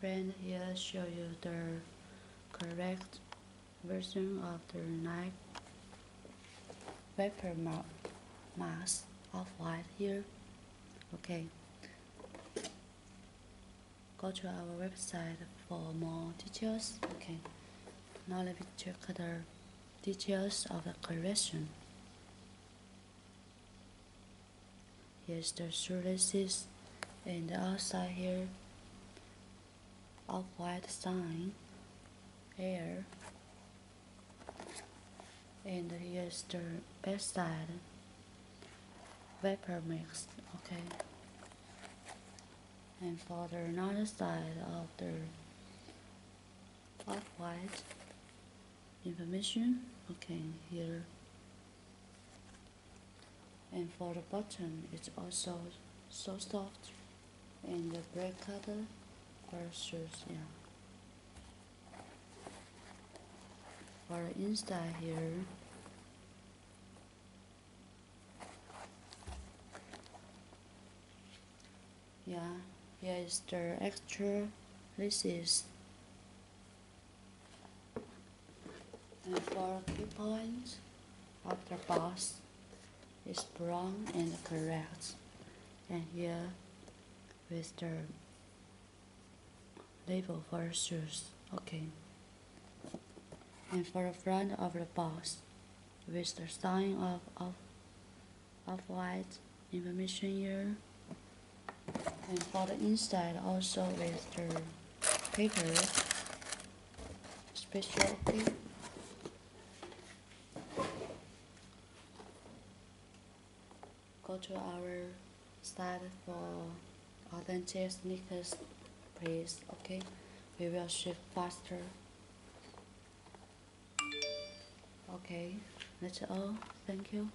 friend here show you the correct version of the Nike vapor ma mask of white here. Okay. Go to our website for more details. Okay. Now let me check the details of the correction Here's the shoelaces and the outside here of white sign air and here's the back side. VaporMax okay. And for the another side of the off white information okay here. And for the button it's also so soft and the black color versus yeah. For inside here. Yeah here is the extra laces and for key points of the box is brown and correct. And here with the label for shoes. Okay. And for the front of the box with the sign of of Off-White information here and for the inside also with the paper special okay go to our site for authentic sneakers please okay? We will ship faster. Okay. That's all. Thank you